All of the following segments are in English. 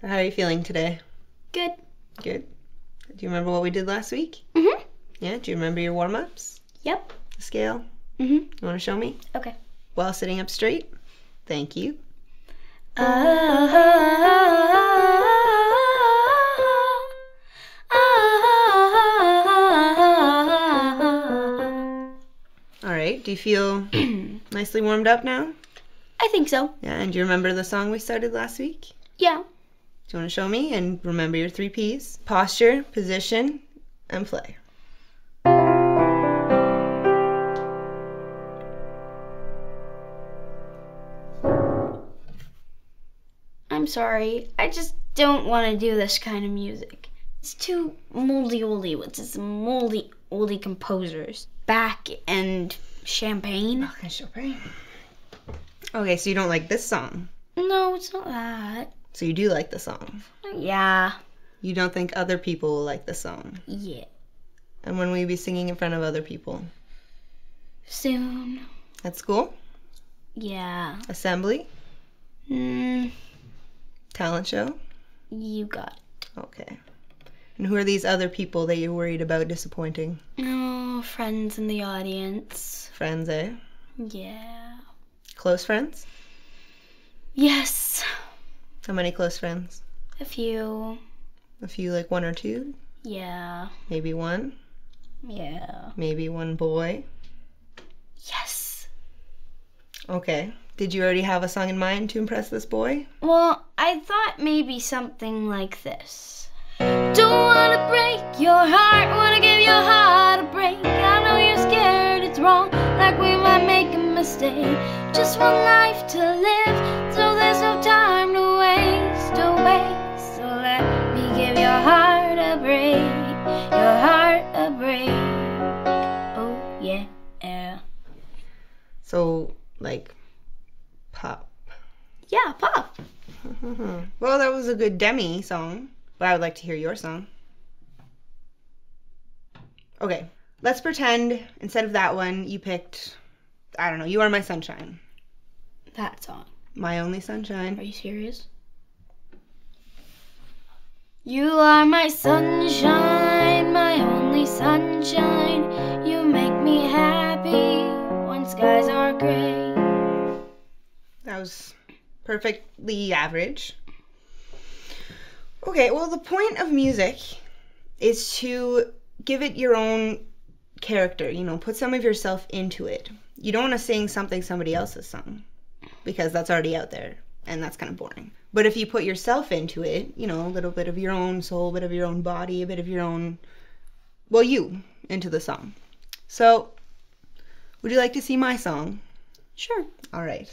So how are you feeling today? Good. Good. Do you remember what we did last week? Mhm. Yeah. Do you remember your warm ups? Yep. The scale. Mhm. You want to show me? Okay. While sitting up straight. Thank you. Ah, ah, ah, All right. Do you feel nicely warmed up now? I think so. Yeah. And do you remember the song we started last week? Yeah. Do you want to show me? And remember your three P's posture, position, and play. I'm sorry. I just don't want to do this kind of music. It's too moldy oldy with this moldy oldie composers. Bach and champagne. Okay, Chopin. Okay, so you don't like this song. No, it's not that. So you do like the song. Yeah. You don't think other people will like the song. Yeah. And when will you be singing in front of other people? Soon. At school? Yeah. Assembly? Mm, Talent show? you got it. Okay. And who are these other people that you're worried about disappointing? Oh, friends in the audience. Friends, eh? Yeah. Close friends? Yes. How many close friends? A few. A few, like one or two? Yeah. Maybe one? Yeah. Maybe one boy? Yes. Okay. Did you already have a song in mind to impress this boy? Well, I thought maybe something like this. Don't wanna break your heart, wanna give your heart a break. I know you're scared it's wrong, like we might make a mistake. Just one life to live, pop. Yeah, pop. well, that was a good Demi song, but I would like to hear your song. Okay, let's pretend instead of that one, you picked, I don't know, You Are My Sunshine. That song. My Only Sunshine. Are you serious? You are my sunshine, That was perfectly average. Okay, well, the point of music is to give it your own character, you know, put some of yourself into it. You don't want to sing something somebody else has sung because that's already out there and that's kind of boring. But if you put yourself into it, you know, a little bit of your own soul, a bit of your own body, a bit of your own, well, you into the song. So, would you like to see my song? Sure. All right.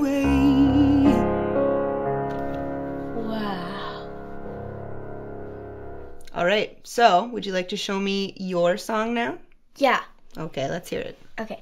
All right. So, would you like to show me your song now? Yeah. Okay, let's hear it. Okay.